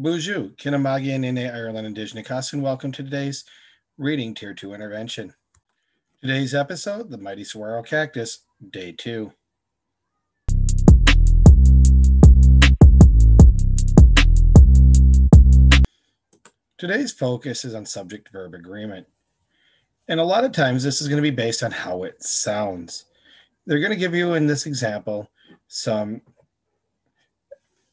Boozhoo, Kinamagi and Nene Ireland Indigenous and welcome to today's reading Tier 2 intervention. Today's episode, The Mighty Saguaro Cactus, Day 2. Today's focus is on subject verb agreement. And a lot of times this is going to be based on how it sounds. They're going to give you in this example some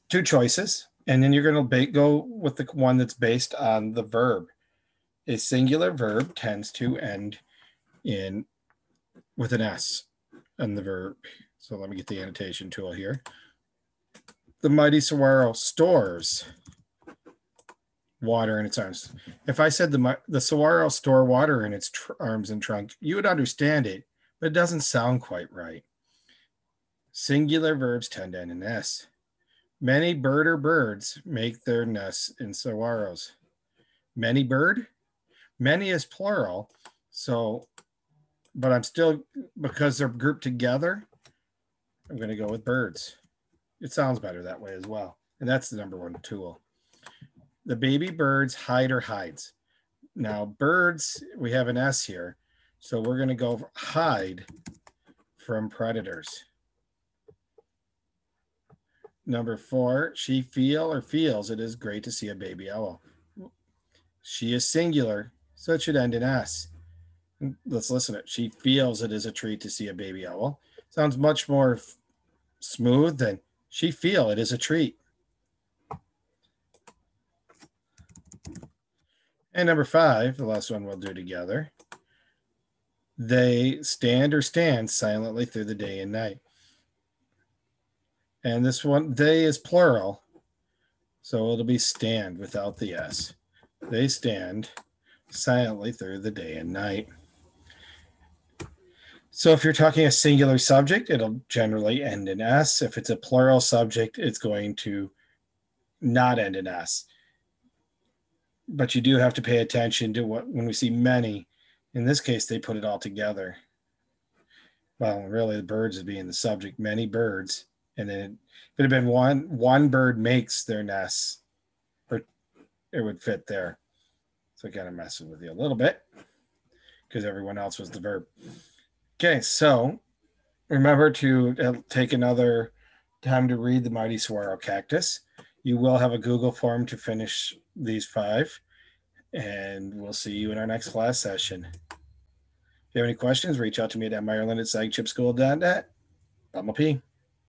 two choices, and then you're going to go with the one that's based on the verb. A singular verb tends to end in with an S and the verb. So let me get the annotation tool here. The mighty saguaro stores water in its arms. If I said the the saguaro store water in its arms and trunk, you would understand it, but it doesn't sound quite right. Singular verbs tend to end in S. Many bird or birds make their nests in saguaros. Many bird? Many is plural. So, but I'm still, because they're grouped together, I'm going to go with birds. It sounds better that way as well. And that's the number one tool. The baby birds hide or hides. Now, birds, we have an S here. So we're going to go hide from predators. Number four, she feel or feels it is great to see a baby owl. She is singular, so it should end in S. Let's listen it. She feels it is a treat to see a baby owl. Sounds much more smooth than she feel it is a treat. And number five, the last one we'll do together. They stand or stand silently through the day and night. And this one, they is plural. So it'll be stand without the S. They stand silently through the day and night. So if you're talking a singular subject, it'll generally end in S. If it's a plural subject, it's going to not end in S. But you do have to pay attention to what when we see many. In this case, they put it all together. Well, really, the birds is being the subject. Many birds, and then if it had been one one bird makes their nests, or it would fit there. So kind of messing with you a little bit because everyone else was the verb. Okay, so remember to uh, take another time to read the Mighty Saguaro Cactus. You will have a Google form to finish these five, and we'll see you in our next class session. If you have any questions, reach out to me at Ireland at sagchipschool.net. I'm a P.